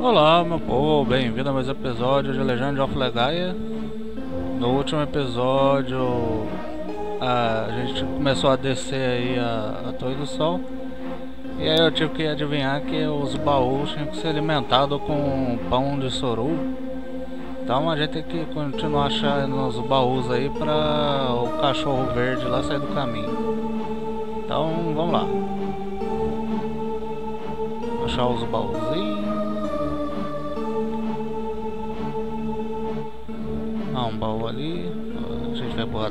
Olá, meu povo, bem-vindo a mais um episódio de Legend of Legaia. No último episódio, a gente começou a descer aí a, a Torre do Sol. E aí eu tive que adivinhar que os baús tinham que ser alimentados com pão de soru. Então a gente tem que continuar achando os baús aí para o cachorro verde lá sair do caminho. Então vamos lá. Achar os baúzinhos. Ah, um baú ali. A gente vai empurrar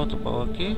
outro pau aqui.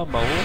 ama,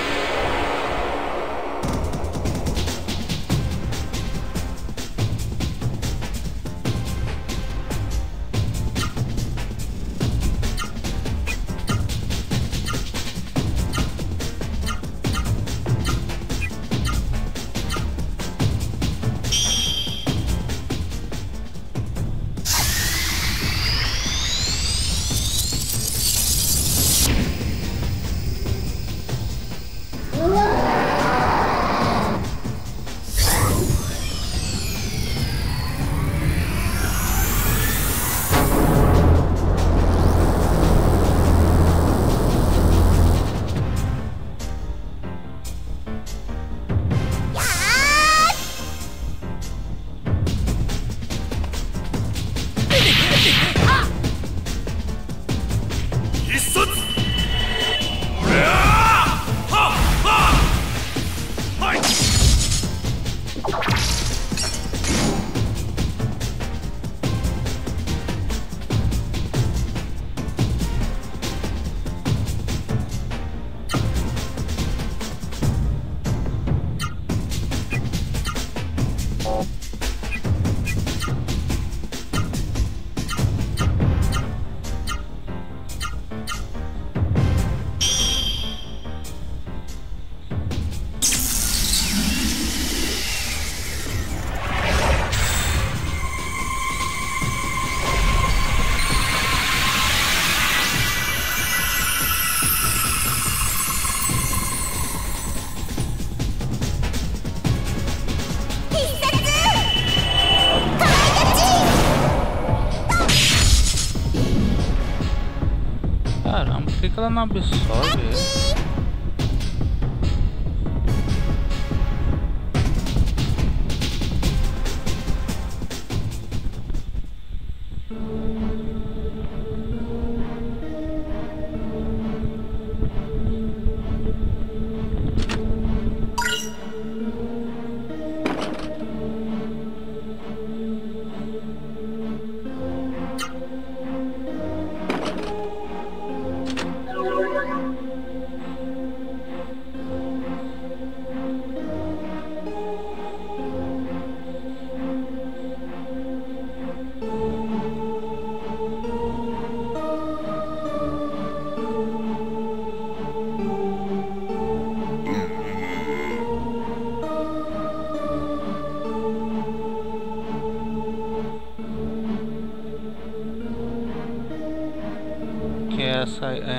ela não absorve ele?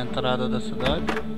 Entrada da cidade.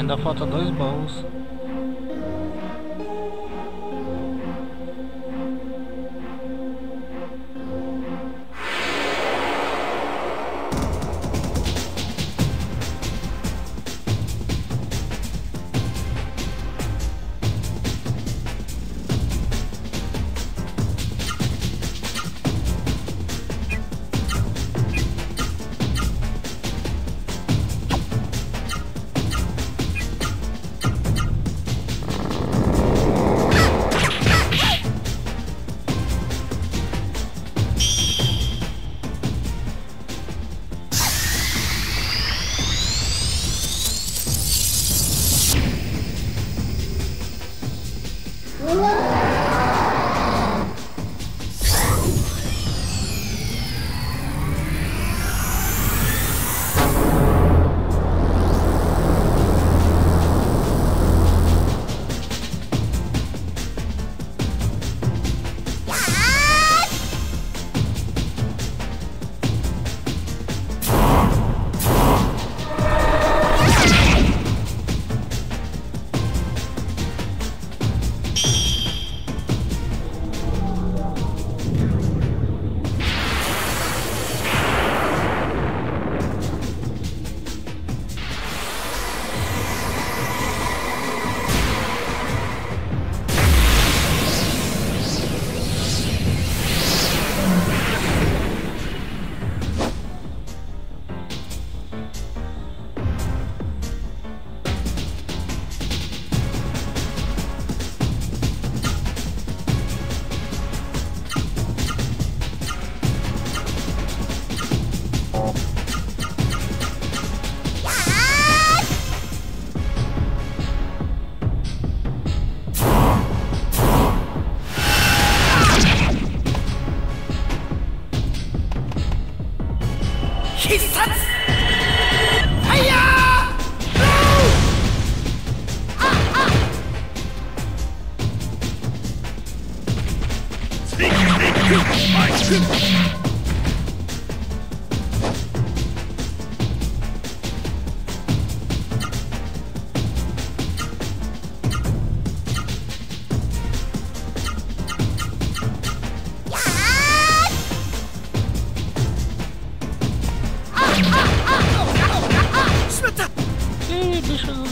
Ainda falta dois baús.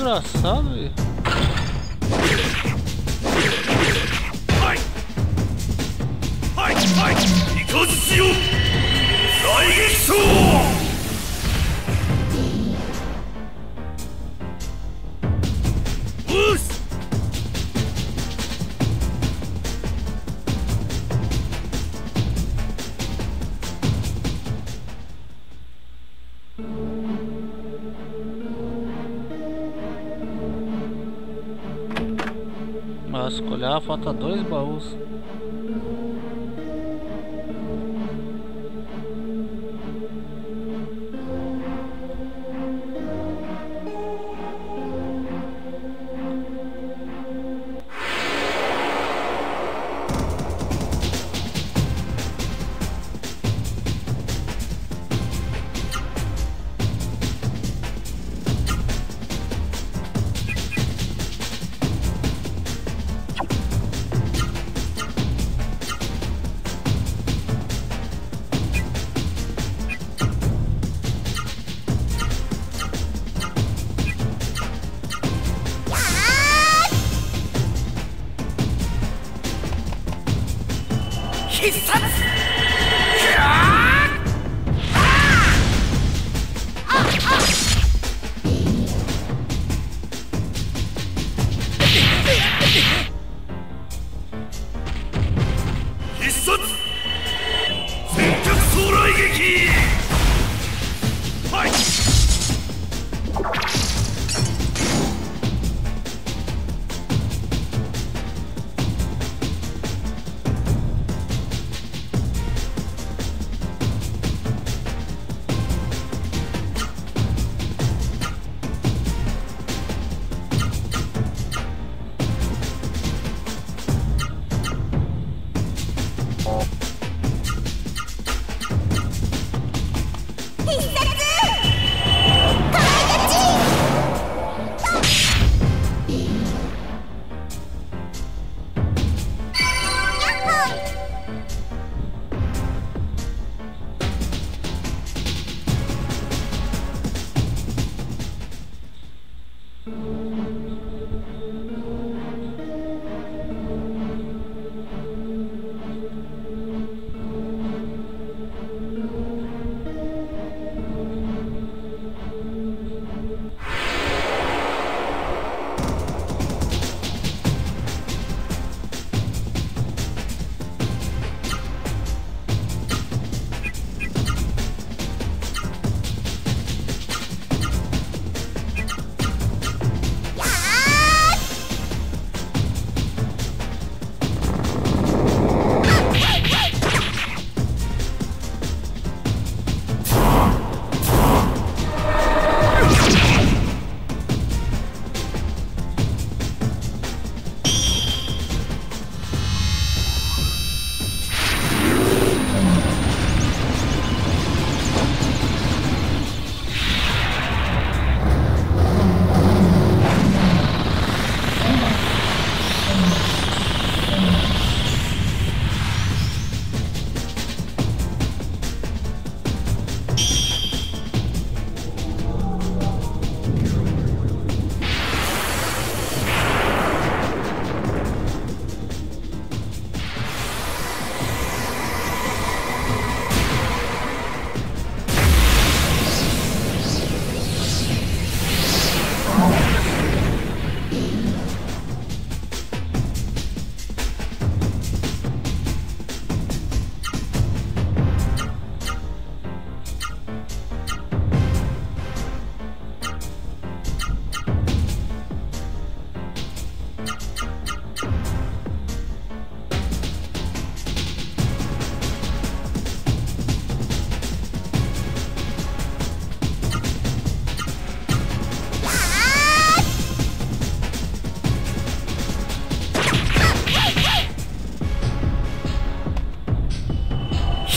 cara, sabe? Ai! Ai! Ai! Falta dois baús.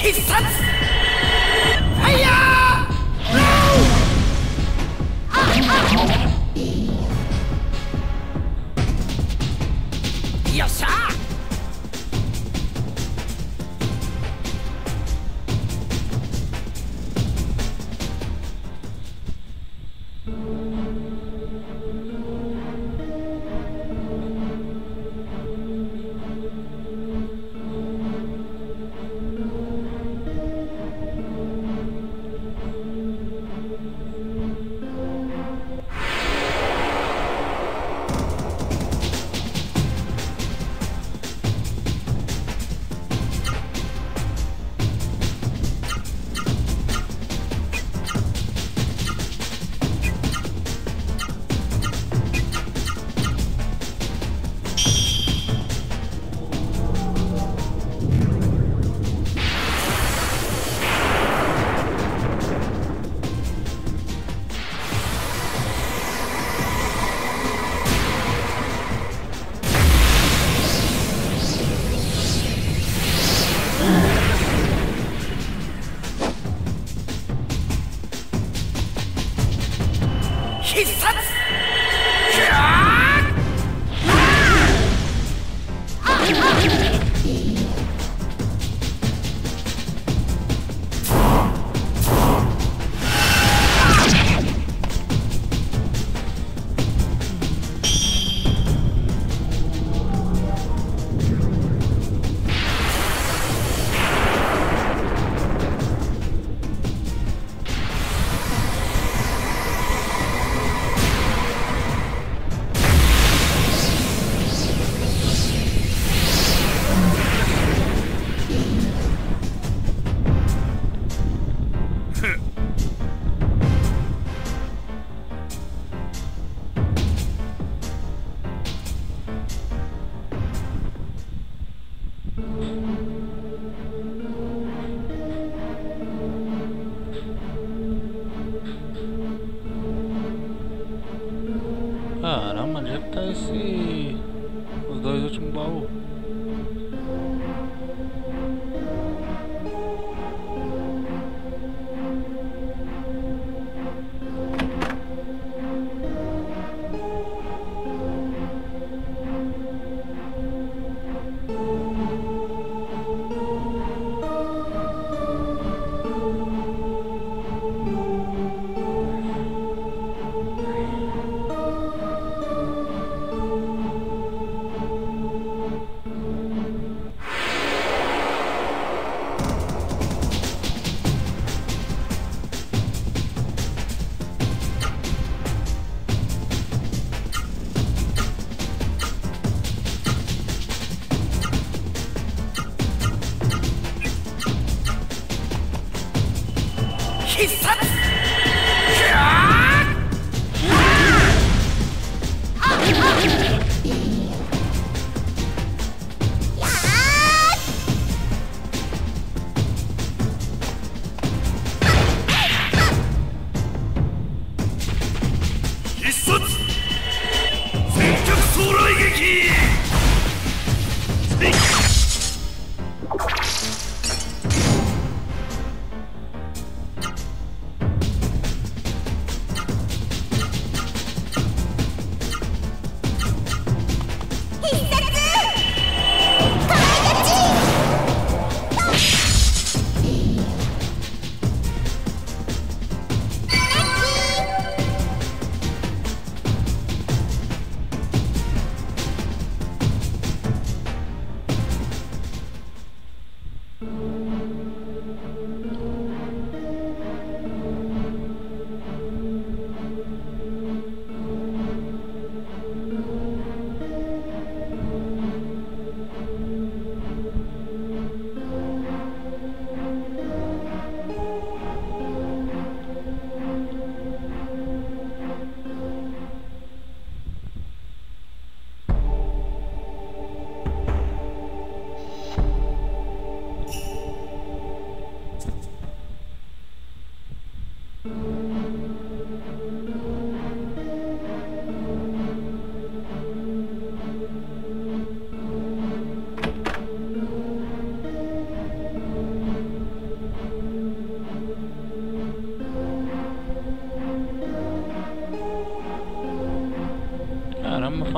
必殺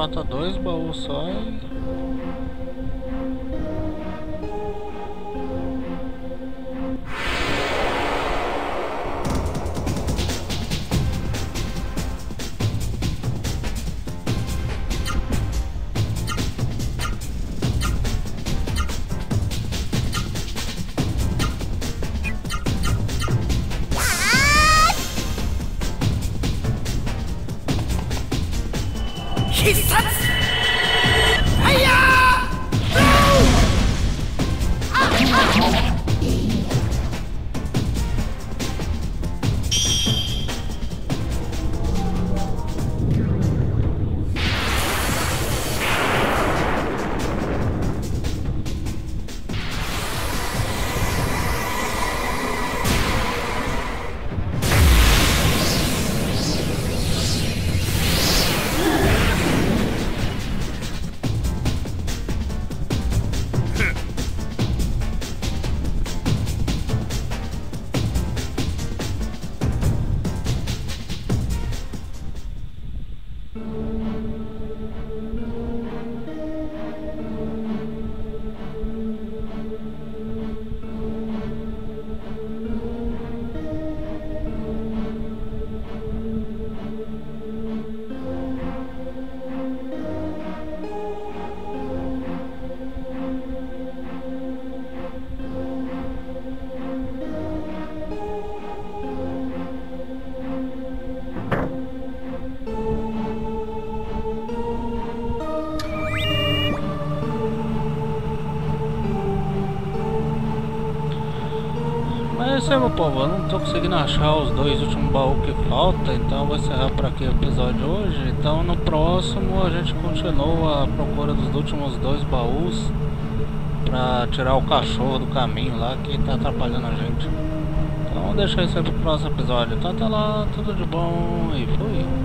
Falta dois baús só e... 必殺 isso aí, meu povo. Eu não tô conseguindo achar os dois últimos baús que faltam, então eu vou encerrar por aqui o episódio hoje. Então no próximo a gente continua a procura dos últimos dois baús pra tirar o cachorro do caminho lá que tá atrapalhando a gente. Então deixa isso aí pro próximo episódio. Então até lá, tudo de bom e fui.